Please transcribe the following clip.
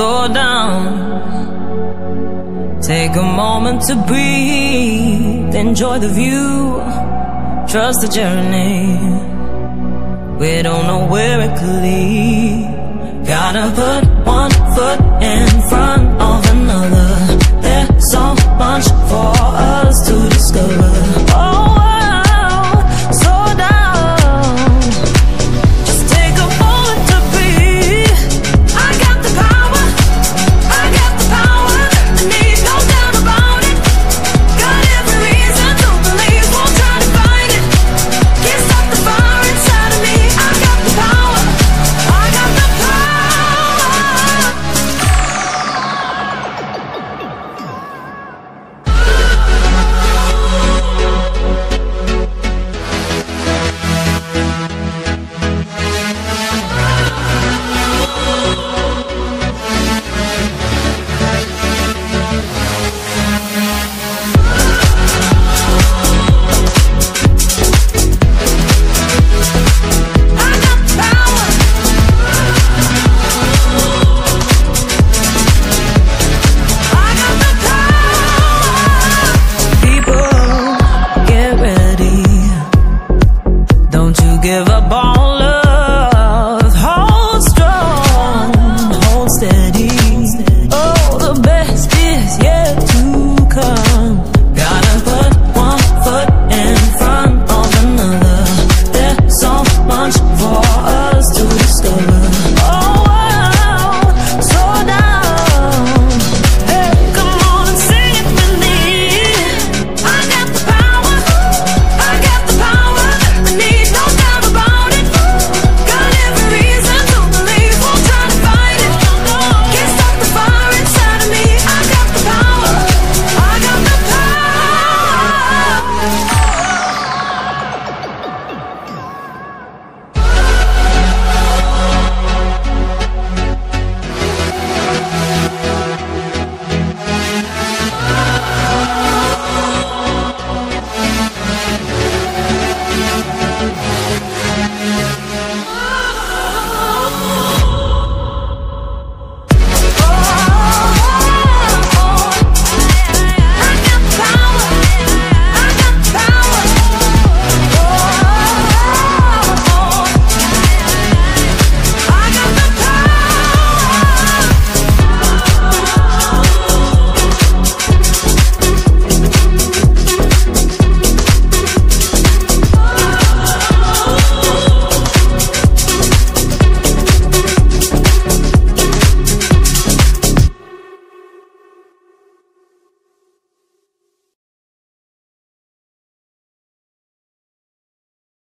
door down. Take a moment to breathe, enjoy the view, trust the journey. We don't know where it could lead. Gotta put one foot in Don't you give up on love.